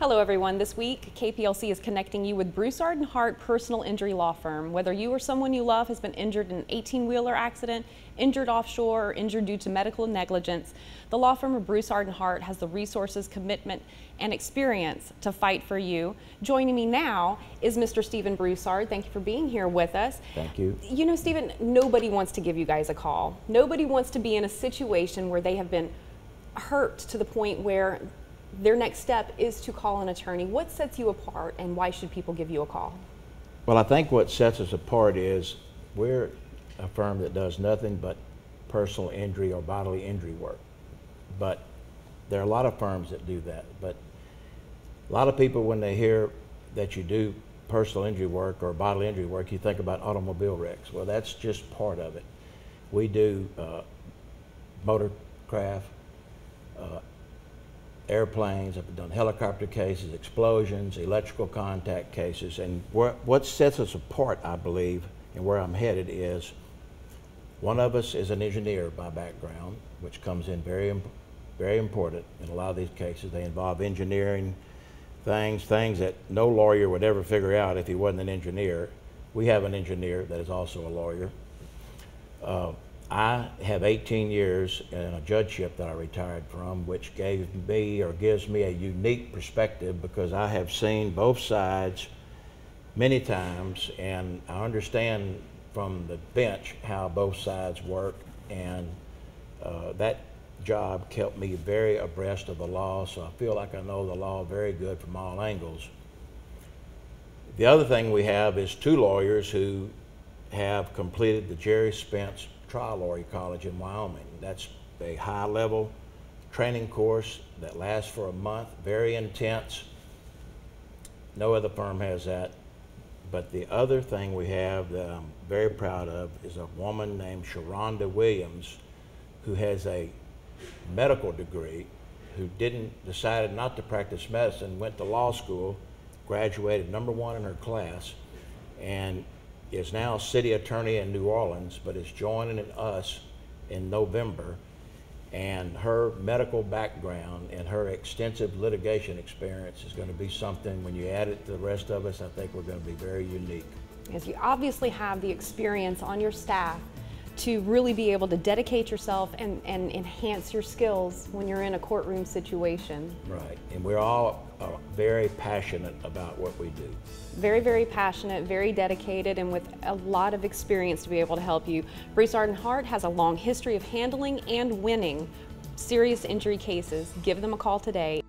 Hello everyone. This week, KPLC is connecting you with Broussard and Hart Personal Injury Law Firm. Whether you or someone you love has been injured in an 18-wheeler accident, injured offshore, or injured due to medical negligence, the law firm of Broussard and Hart has the resources, commitment, and experience to fight for you. Joining me now is Mr. Steven Broussard. Thank you for being here with us. Thank you. You know, Steven, nobody wants to give you guys a call. Nobody wants to be in a situation where they have been hurt to the point where their next step is to call an attorney. What sets you apart and why should people give you a call? Well, I think what sets us apart is we're a firm that does nothing but personal injury or bodily injury work. But there are a lot of firms that do that. But a lot of people, when they hear that you do personal injury work or bodily injury work, you think about automobile wrecks. Well, that's just part of it. We do uh, motorcraft, uh, airplanes, I've done helicopter cases, explosions, electrical contact cases, and what sets us apart, I believe, and where I'm headed is one of us is an engineer by background, which comes in very, very important in a lot of these cases. They involve engineering things, things that no lawyer would ever figure out if he wasn't an engineer. We have an engineer that is also a lawyer. Uh, I have 18 years in a judgeship that I retired from, which gave me or gives me a unique perspective because I have seen both sides many times and I understand from the bench how both sides work and uh, that job kept me very abreast of the law so I feel like I know the law very good from all angles. The other thing we have is two lawyers who have completed the Gerry Spence Trial Lawyer College in Wyoming. That's a high level training course that lasts for a month, very intense. No other firm has that. But the other thing we have that I'm very proud of is a woman named Sharonda Williams who has a medical degree who didn't decided not to practice medicine, went to law school, graduated number one in her class, and is now city attorney in New Orleans, but is joining us in November. And her medical background and her extensive litigation experience is going to be something, when you add it to the rest of us, I think we're going to be very unique. Because you obviously have the experience on your staff to really be able to dedicate yourself and, and enhance your skills when you're in a courtroom situation. Right, and we're all uh, very passionate about what we do. Very, very passionate, very dedicated, and with a lot of experience to be able to help you. Broussard and Hart has a long history of handling and winning serious injury cases. Give them a call today.